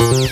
We'll